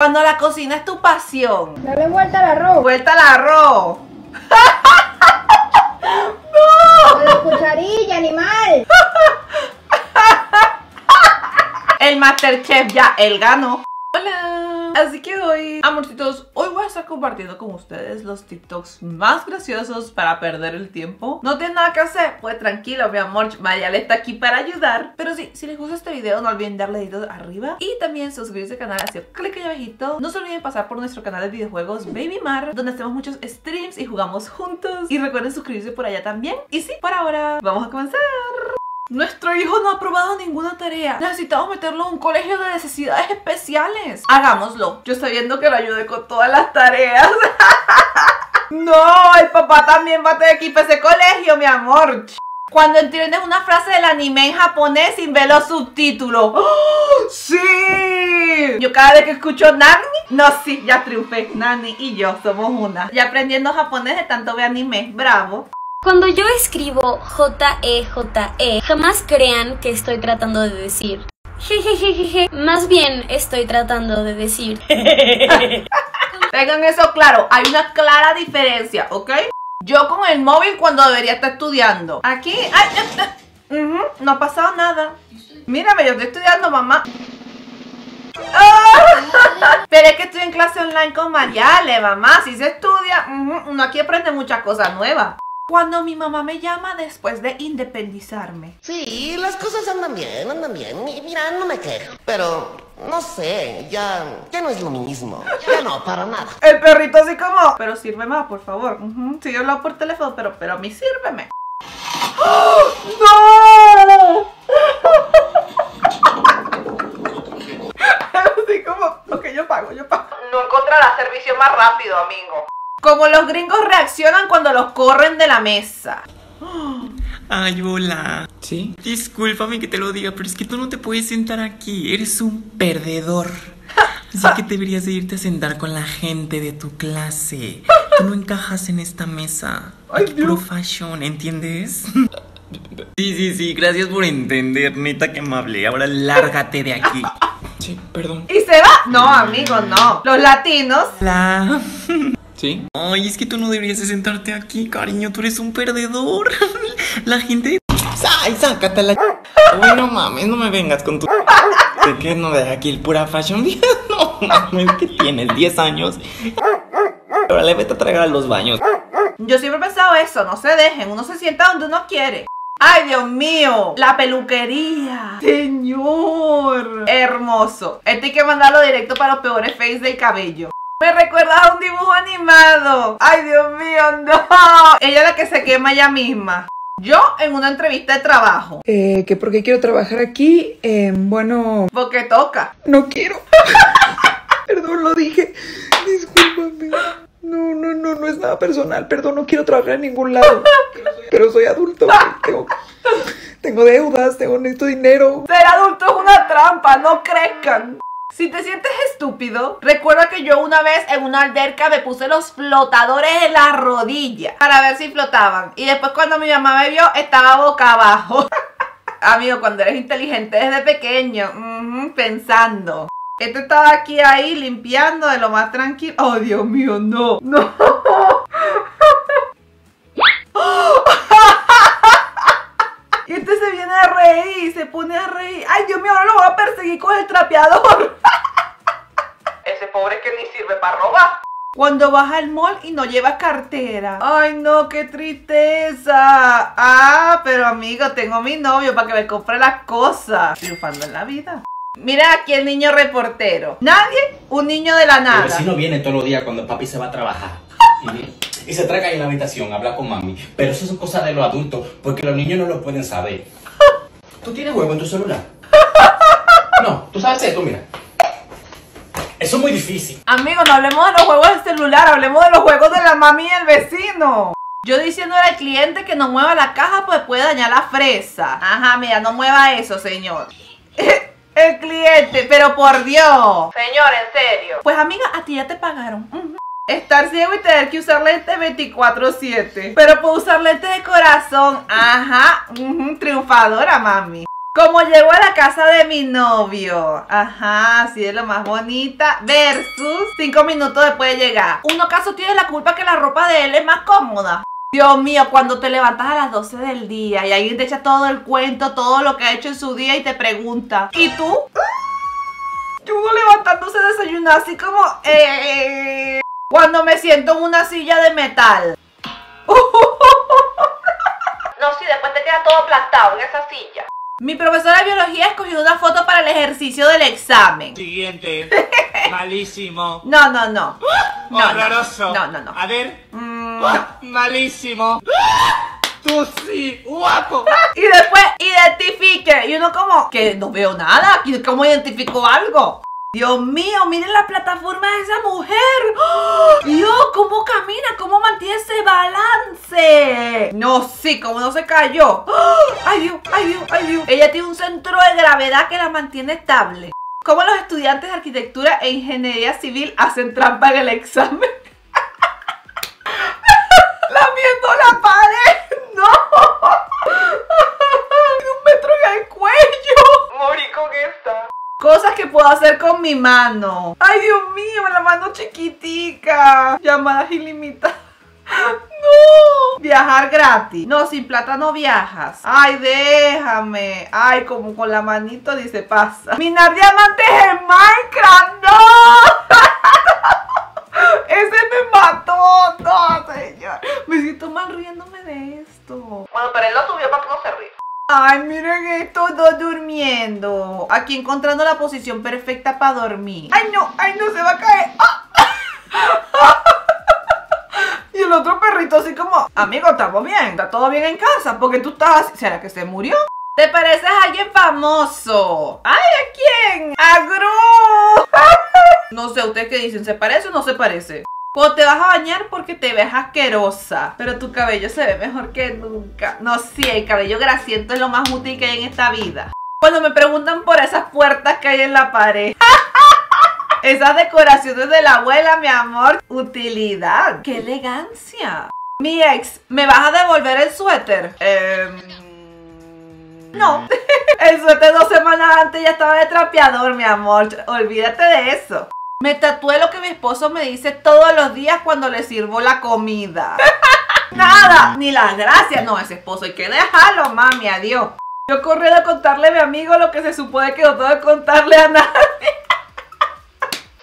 Cuando la cocina es tu pasión. Dale vuelta al arroz. Vuelta al arroz. Con la cucharilla, animal. El Masterchef ya, él ganó. Hola. Así que hoy, amorcitos, hoy voy a estar compartiendo con ustedes los TikToks más graciosos para perder el tiempo. No tienen nada que hacer, pues tranquilo, mi amor, le está aquí para ayudar. Pero sí, si les gusta este video, no olviden darle dedito arriba y también suscribirse al canal, hacer clic ahí abajito. No se olviden pasar por nuestro canal de videojuegos Baby Mar, donde hacemos muchos streams y jugamos juntos. Y recuerden suscribirse por allá también. Y sí, por ahora, vamos a comenzar. Nuestro hijo no ha aprobado ninguna tarea. Necesitamos meterlo a un colegio de necesidades especiales. Hagámoslo. Yo estoy viendo que lo ayude con todas las tareas. no, el papá también va a tener que ese colegio, mi amor. Cuando entiendes una frase del anime en japonés sin ver los subtítulos. ¡Oh, ¡Sí! Yo cada vez que escucho Nani, no, sí, ya triunfé. Nani y yo somos una. Ya aprendiendo japonés de tanto ver anime. Bravo. Cuando yo escribo J-E-J-E, jamás crean que estoy tratando de decir. Jejejeje, más bien estoy tratando de decir. Tengan eso claro, hay una clara diferencia, ¿ok? Yo con el móvil cuando debería estar estudiando. Aquí, ay, no ha pasado nada. Mírame, yo estoy estudiando, mamá. Pero es que estoy en clase online con Mariale, mamá. Si se estudia, uno aquí aprende muchas cosas nuevas. Cuando mi mamá me llama después de independizarme. Sí, las cosas andan bien, andan bien. Mira, no me quejo. Pero, no sé, ya, ya no es lo mismo. Ya no, para nada. El perrito así como... Pero sírveme, por favor. Si yo hablo por teléfono, pero, pero a mí sírveme. ¡No! así como... Ok, yo pago, yo pago. No encontrará servicio más rápido, amigo. Como los gringos reaccionan cuando los corren de la mesa. Ay, hola. ¿Sí? Discúlpame que te lo diga, pero es que tú no te puedes sentar aquí. Eres un perdedor. Así que deberías de irte a sentar con la gente de tu clase. Tú no encajas en esta mesa. Ay, Pro fashion, ¿entiendes? Sí, sí, sí, gracias por entender, neta que amable. Ahora lárgate de aquí. Sí, perdón. ¿Y se va? No, amigo, no. Los latinos. La. ¿Sí? Ay, es que tú no deberías de sentarte aquí, cariño. Tú eres un perdedor. La gente... ¡Ay, sácatela! Uy, no mames, no me vengas con tu... ¿De qué no de aquí el pura fashion? No mames, que tienes 10 años. le vete a tragar a los baños. Yo siempre he pensado eso, no se dejen, uno se sienta donde uno quiere. ¡Ay, Dios mío! La peluquería. Señor. Hermoso. Este hay que mandarlo directo para los peores face del cabello. Me recuerda a un dibujo animado. Ay, Dios mío, no. Ella es la que se quema ella misma. Yo en una entrevista de trabajo. Eh, ¿Que por qué quiero trabajar aquí? Eh, bueno... Porque toca. No quiero. Perdón, lo dije. Discúlpame. No, no, no, no es nada personal. Perdón, no quiero trabajar en ningún lado. Pero soy adulto. Tengo, tengo deudas, tengo necesito dinero. Ser adulto es una trampa, no crezcan. Si te sientes estúpido, recuerda que yo una vez en una alberca me puse los flotadores en la rodilla para ver si flotaban. Y después cuando mi mamá me vio, estaba boca abajo. Amigo, cuando eres inteligente desde pequeño, pensando. Este estaba aquí ahí limpiando de lo más tranquilo. Oh, Dios mío, no, no. Y este se viene a reír, se pone a reír. Ay, Dios mío, ahora lo voy a perseguir con el trapeador. Ni sirve para robar. Cuando vas al mall y no llevas cartera. Ay, no, qué tristeza. Ah, pero amigo, tengo mi novio para que me compre las cosas. Triunfando en la vida. Mira aquí el niño reportero. Nadie, un niño de la nada. El vecino viene todos los días cuando papi se va a trabajar. Y, se traga ahí en la habitación a hablar con mami. Pero eso es cosa de los adultos, porque los niños no lo pueden saber. ¿Tú tienes juego en tu celular? No, tú sabes esto, mira. Eso es muy difícil. Amigo, no hablemos de los juegos del celular, hablemos de los juegos de la mami y el vecino. Yo diciéndole al cliente que no mueva la caja, pues puede dañar la fresa. Ajá, mira, no mueva eso, señor. El cliente, pero por Dios. Señor, en serio. Pues amiga, a ti ya te pagaron. Estar ciego y tener que usar lentes 24-7. Pero puedo usar lentes de corazón. Ajá. triunfadora, mami. Como llego a la casa de mi novio. Ajá, así es lo más bonita. Versus cinco minutos después de llegar. Uno acaso tiene la culpa que la ropa de él es más cómoda. Dios mío, cuando te levantas a las 12 del día y alguien te echa todo el cuento, todo lo que ha hecho en su día y te pregunta, ¿y tú? Uno levantándose a desayunar así como, eh, cuando me siento en una silla de metal. No, sí, después te queda todo aplastado en esa silla. Mi profesora de biología escogió una foto para el ejercicio del examen. Siguiente. Malísimo. No, no, no. No, no, Horroroso. No, no, no. A ver. Mm, Malísimo. Tú sí, guapo. Y después identifique. Y uno como, que no veo nada. ¿Y ¿Cómo identifico algo? Dios mío, miren la plataforma de esa mujer. ¡Oh! Dios, cómo camina, cómo mantiene ese balance. No, sí, cómo no se cayó. ¡Oh! Ay Dios, ay Dios, ay Dios. Ella tiene un centro de gravedad que la mantiene estable. ¿Cómo los estudiantes de arquitectura e ingeniería civil hacen trampa en el examen? Lamiendo la pared. No. Un metro en el cuello. Morí con esta. Cosas que puedo hacer con mi mano. Ay, Dios mío, la mano chiquitica. Llamadas ilimitadas. No. Viajar gratis. No, sin plata no viajas. Ay, déjame. Ay, como con la manito dice pasa. Minar diamantes en Minecraft. No. Ese me mató. No, señor. Me siento mal riéndome de esto. Bueno, pero él lo subió para que no se ríe. Ay, miren estos dos durmiendo. Aquí encontrando la posición perfecta para dormir. Ay, no, ay, no, se va a caer. ¡Ah! Y el otro perrito así como, amigo, estamos bien, está todo bien en casa, porque tú estás. ¿Será que se murió? ¿Te pareces a alguien famoso? ¡Ay, a quién! ¡A Gru! No sé, ¿ustedes qué dicen? ¿Se parece o no se parece? Cuando te vas a bañar porque te ves asquerosa, pero tu cabello se ve mejor que nunca. No, sí, el cabello grasiento es lo más útil que hay en esta vida. Cuando me preguntan por esas puertas que hay en la pared. Esas decoraciones de la abuela, mi amor. Utilidad. ¡Qué elegancia! Mi ex, ¿me vas a devolver el suéter? Em, No. El suéter dos semanas antes ya estaba de trapeador, mi amor. Olvídate de eso. Me tatué lo que mi esposo me dice todos los días cuando le sirvo la comida. Nada, ni las gracias. No, ese esposo hay que dejarlo, mami, adiós. Yo corrí a contarle a mi amigo lo que se supone que no tengo que contarle a nadie.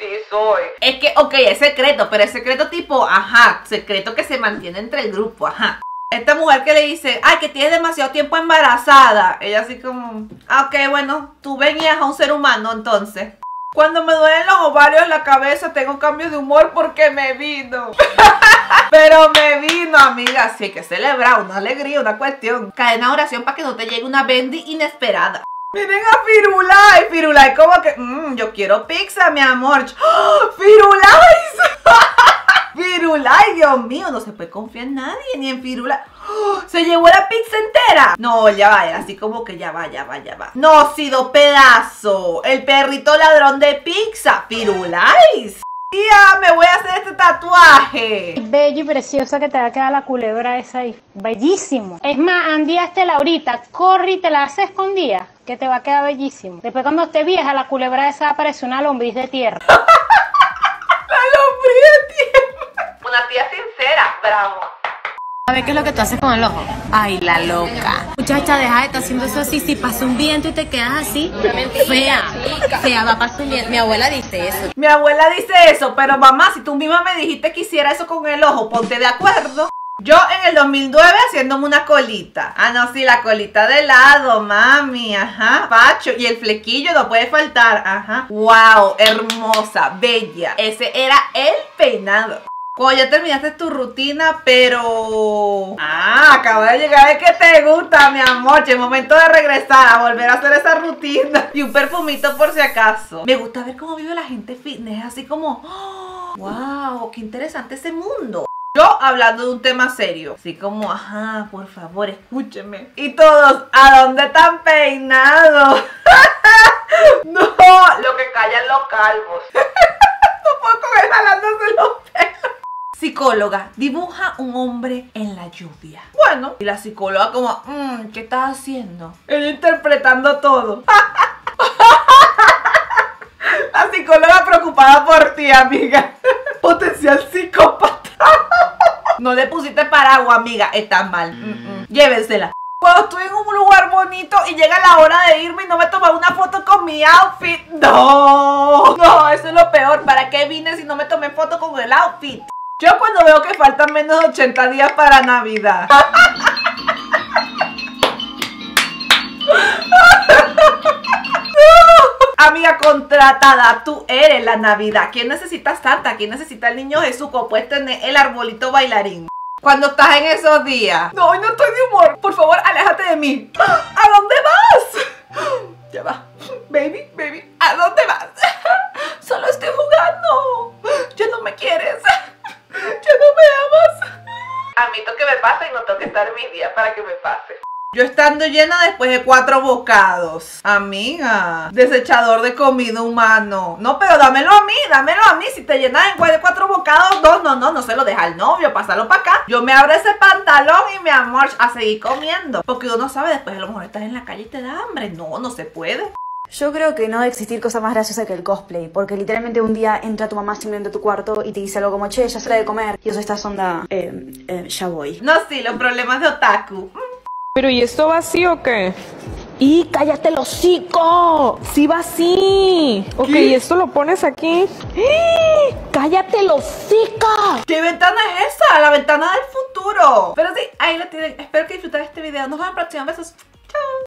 Sí, soy. Es que, ok, es secreto, pero es secreto tipo, ajá, secreto que se mantiene entre el grupo, ajá. Esta mujer que le dice, ay, que tienes demasiado tiempo embarazada. Ella así como, ah, ok, bueno, tú venías a un ser humano entonces. Cuando me duelen los ovarios en la cabeza tengo cambios de humor porque me vino. Pero me vino, amiga. Sí, hay que celebrar, una alegría, una cuestión. Cadena de oración para que no te llegue una bendi inesperada. Miren a Firulai. Firulai como que, mmm, yo quiero pizza, mi amor. ¡Oh, Firulai. Firulai, Dios mío, no se puede confiar en nadie, ni en Firulai. ¡Oh! ¿Se llevó la pizza entera? No, ya va, así como que ya va, ya va, ya va. No, sido pedazo. El perrito ladrón de pizza. Firulais. Tía, me voy a hacer este tatuaje. Bella y preciosa que te va a quedar la culebra esa ahí. Bellísimo. Es más, andíastela ahorita, corre y te la haces escondida, que te va a quedar bellísimo. Después cuando esté vieja, la culebra esa va a parecer una lombriz de tierra. La lombriz de tierra. Una tía sincera, bravo. A ver qué es lo que tú haces con el ojo. Ay, la loca. Muchacha, deja de estar haciendo eso así. Si pasa un viento y te quedas así, fea. Fea, va a pasar un viento. Mi abuela dice eso. Mi abuela dice eso, pero mamá, si tú misma me dijiste que hiciera eso con el ojo, ponte de acuerdo. Yo en el 2009 haciéndome una colita. Ah, no, sí, la colita de lado, mami. Ajá. Pacho. Y el flequillo no puede faltar. Ajá. Wow, hermosa, bella. Ese era el peinado. Cuando ya terminaste tu rutina, pero... Ah, acaba de llegar el que te gusta, mi amor. Es momento de regresar a volver a hacer esa rutina. Y un perfumito por si acaso. Me gusta ver cómo vive la gente fitness, así como... ¡Oh! ¡Wow! ¡Qué interesante ese mundo! Yo hablando de un tema serio, así como, ajá, por favor, escúcheme. Y todos, ¿a dónde están peinados? no, lo que callan los calvos. no puedo él jalándose los pelos. Psicóloga, dibuja un hombre en la lluvia. Bueno, y la psicóloga como, "Mm, ¿qué estás haciendo? Ella interpretando todo. La psicóloga preocupada por ti, amiga. Potencial psicópata. No le pusiste paraguas, amiga. Está mal. Mm, mm. Llévensela. Cuando estoy en un lugar bonito y llega la hora de irme y no me tomo una foto con mi outfit. No. No, eso es lo peor. ¿Para qué vine si no me tomé foto con el outfit? Yo cuando veo que faltan menos de 80 días para Navidad. Amiga contratada, tú eres la Navidad. ¿Quién necesita Santa? ¿Quién necesita el niño Jesús que puedes tener el arbolito bailarín? Cuando estás en esos días. No, hoy no estoy de humor. Por favor, aléjate de mí. ¿A dónde vas? Ya va. Baby, baby, ¿a dónde vas? Solo estoy jugando. Ya no me quieres. Ya no me amas. Admito que me pasa y no tengo que estar en mis días para que me pase. Yo estando llena después de cuatro bocados. Amiga, desechador de comida humano. No, pero dámelo a mí, dámelo a mí. Si te llenas después de cuatro bocados, dos, no, no, no se lo deja al novio, pásalo para acá. Yo me abro ese pantalón y me amor a seguir comiendo. Porque uno sabe después, a lo mejor estás en la calle y te da hambre. No, no se puede. Yo creo que no debe existir cosa más graciosa que el cosplay, porque literalmente un día entra tu mamá simplemente a tu cuarto y te dice algo como, che, ya hora de comer, y eso esta sonda, eh, eh, ya voy. No, sí, los problemas de otaku. Pero ¿y esto va así o qué? ¡Y cállate el hocico! ¡Sí va así! Ok, ¿y esto lo pones aquí? ¡Eh! ¡Cállate el hocico! ¿Qué ventana es esa? La ventana del futuro. Pero sí, ahí la tienen. Espero que disfruten este video. Nos vemos en la próxima. Besos. Chao.